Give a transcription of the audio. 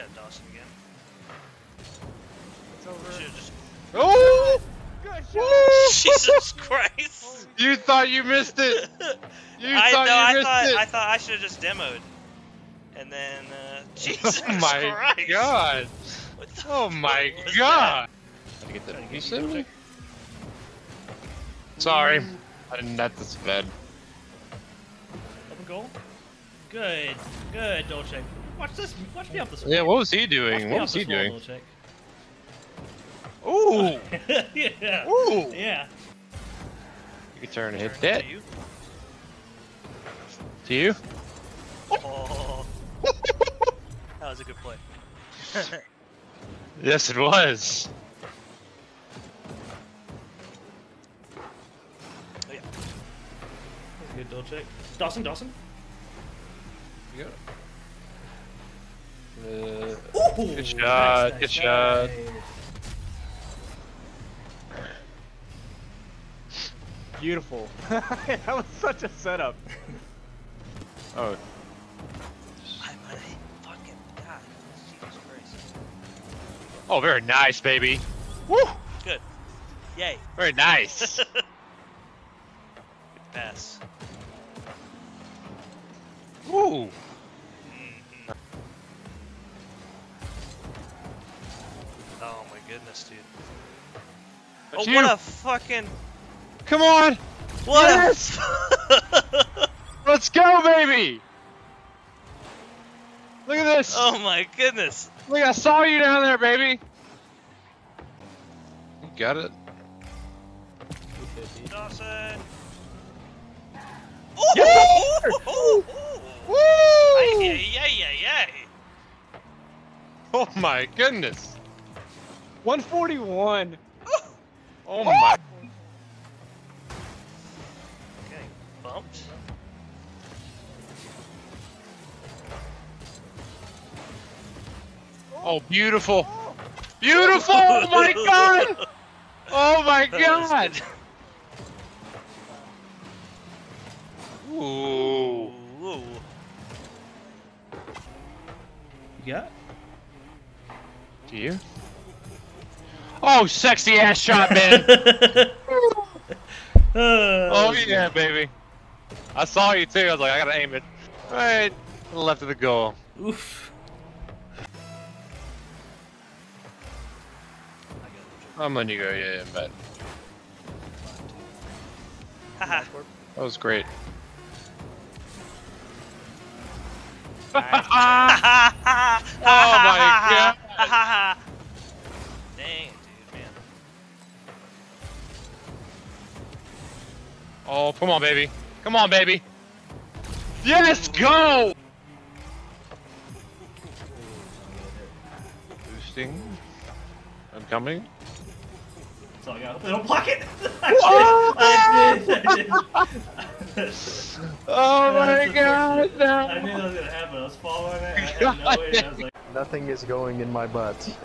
got Dawson again. It's over. Should've just. Oh! Good shot. Jesus Christ! You thought you missed it. You I thought know. you I missed thought. it. I thought I should have just demoed. And then, uh, Jesus oh my Christ! god. What the Oh my fuck was god. that? Get Trying to You get sent me? Sorry. I didn't net this bed. Open goal. Good. Good, Dolce. Watch this. Watch me off the screen. Yeah, what was he doing? What was he doing? Dolce. Ooh! yeah. Ooh! Yeah. You can turn and hit Turn that. to you. To you? Oh, that was a good play. Yes, it was. Oh, yeah. That's good, Dolce. Dawson, Dawson. You got it. Ooh, Good shot, good shot. Beautiful. that was such a setup. Oh, I might fucking God. Jesus Christ. oh, very nice, baby. Woo! Good. Yay. Very nice. Pass. Woo! Goodness, dude. That's oh, you. what a fucking. Come on! What Yes! a. Let's go, baby! Look at this! oh my goodness. Look, I saw you down there, baby! You got it. Dawson. Yes! Ooh! Woo! Ay, ay, ay, ay, ay. Oh my goodness! 141. Oh my. Oh! Getting bumped. Oh. oh, beautiful! Beautiful! Oh my god! Oh my god! Ooh. Ooh. Ooh. You got? Do you? Oh, sexy ass shot, man! oh yeah, baby. I saw you too. I was like, I gotta aim it right left of the goal. Oof. I'm gonna go. Yeah, yeah, but Haha. that was great. oh my god. Oh, come on, baby. Come on, baby. Yes, go! Boosting. I'm coming. That's I got. Hopefully, don't block it. Oh! I did. I did. Oh my god, first- I knew that was gonna happen. I was following it. I had no way. I was like. Nothing is going in my butt.